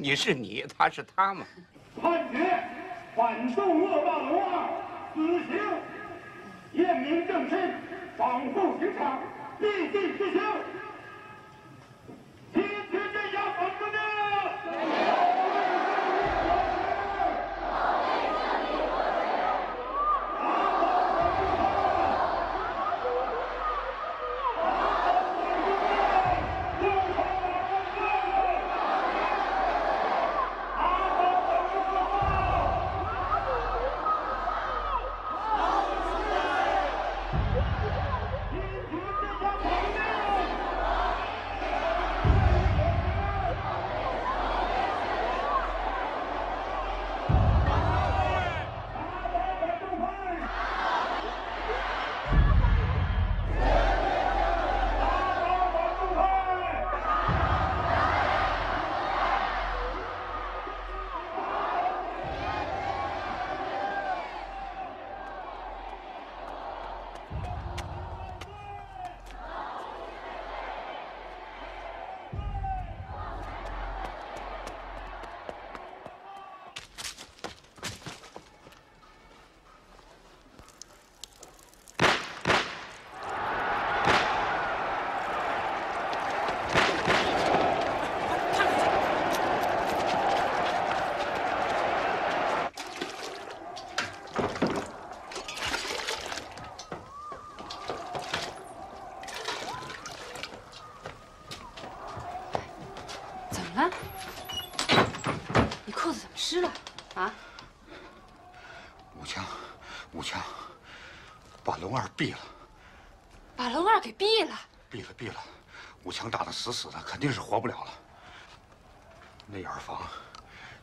你是你，他是他嘛。判决反动恶霸龙二死刑，验明正身，绑赴刑场，立即执行。怎么了？你裤子怎么湿了？啊？武强，武强，把龙二毙了，把龙二给毙了？毙了，毙了！武强打得死死的，肯定是活不了了。那二房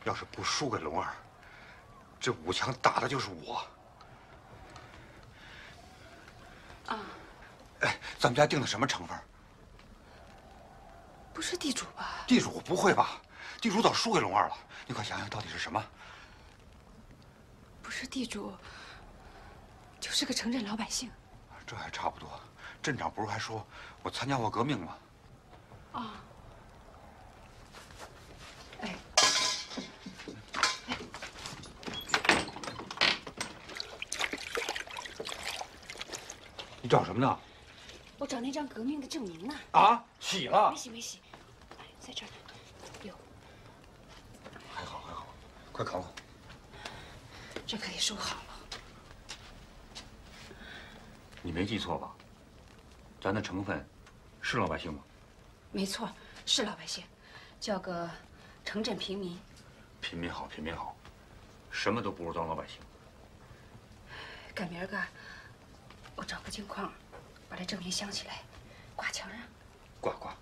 要是不输给龙二，这武强打的就是我。啊，哎，咱们家定的什么成分？不是地主吧？地主不会吧？地主早输给龙二了。你快想想，到底是什么？不是地主，就是个城镇老百姓。这还差不多。镇长不是还说我参加过革命吗？啊。哎，你找什么呢？我找那张革命的证明呢。啊，洗了没。洗没洗，哎，在这儿呢。哟，还好还好，快考考。这可得收好了。你没记错吧？咱的成分是老百姓吗？没错，是老百姓，叫个城镇平民。平民好，平民好，什么都不如当老百姓。赶明儿个，我找个镜框，把这证明镶起来，挂墙上。挂挂。